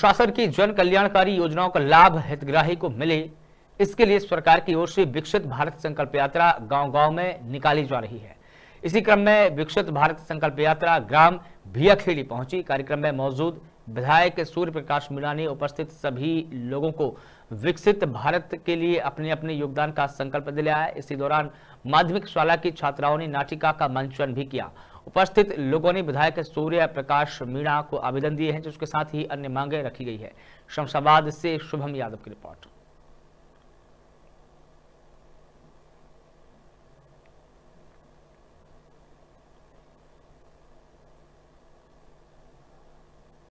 शासन की जन कल्याणकारी योजनाओं का लाभ हितग्राही को मिले, इसके लिए सरकार की ओर से विकसित भारत संकल्प यात्रा गांव-गांव में निकाली जा रही है। इसी क्रम में विकसित भारत संकल्प यात्रा ग्राम भियाखेड़ी पहुँची। कार्यक्रम में मौजूद विधायक सूर्य प्रकाश मीणा ने उपस्थित सभी लोगों को विकसित भारत के लिए अपने अपने योगदान का संकल्प दिलाया इसी दौरान माध्यमिक शाला की छात्राओं ने नाटिका का मंचन भी किया। उपस्थित लोगों ने विधायक सूर्य प्रकाश मीणा को आवेदन दिए हैं, जिसके साथ ही अन्य मांगे रखी गई है। शमशाबाद से शुभम यादव की रिपोर्ट।